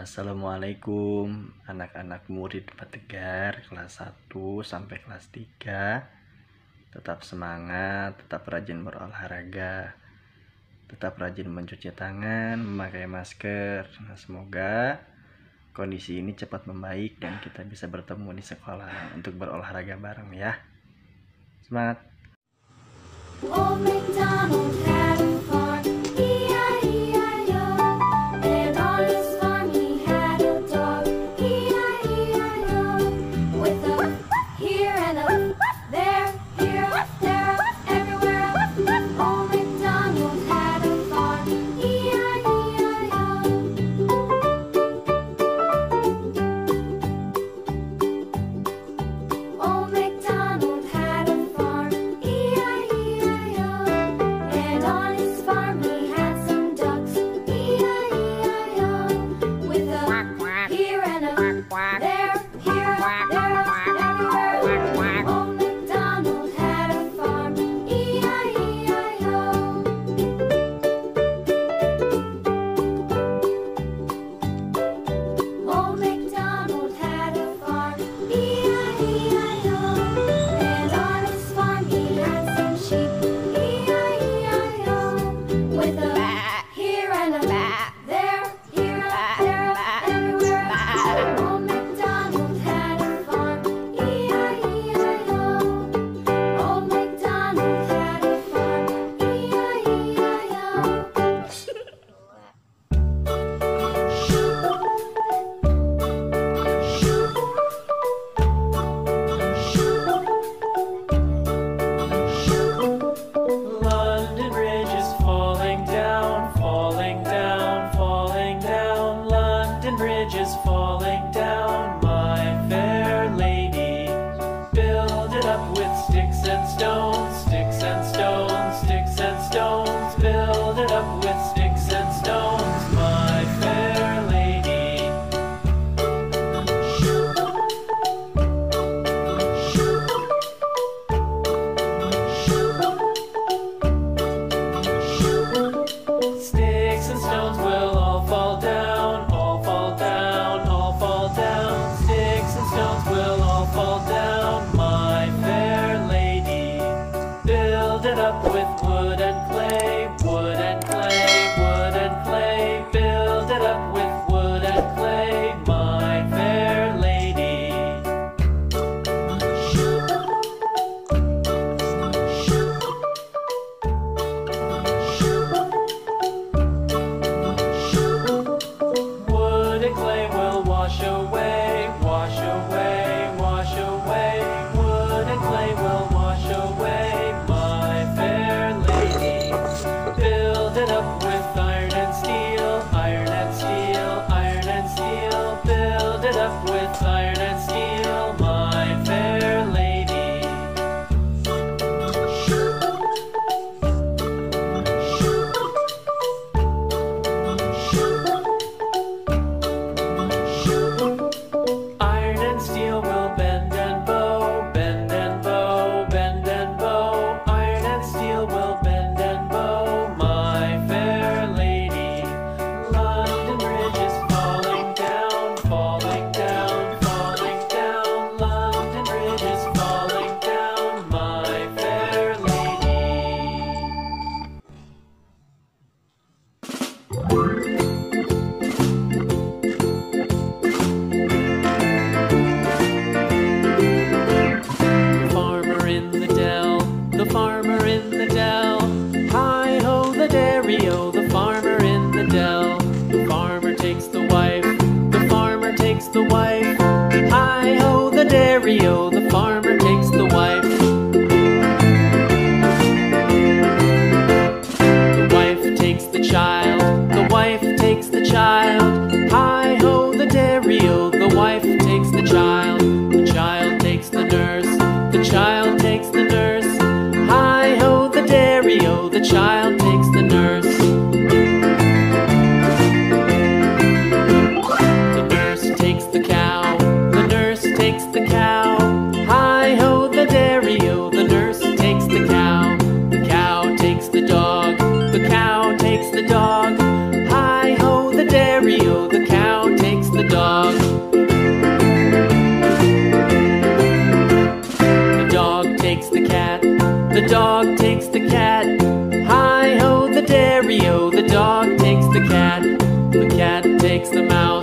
Assalamualaikum anak-anak murid Pategar kelas 1 sampai kelas 3 tetap semangat, tetap rajin berolahraga, tetap rajin mencuci tangan, memakai masker. Nah, semoga kondisi ini cepat membaik dan kita bisa bertemu di sekolah untuk berolahraga bareng ya. Semangat. Oh, child takes the nurse. Hi ho, the dairy o, the child takes the nurse. Dog takes the cat. Hi ho, the dairy o. The dog takes the cat. The the. The cat takes the mouse.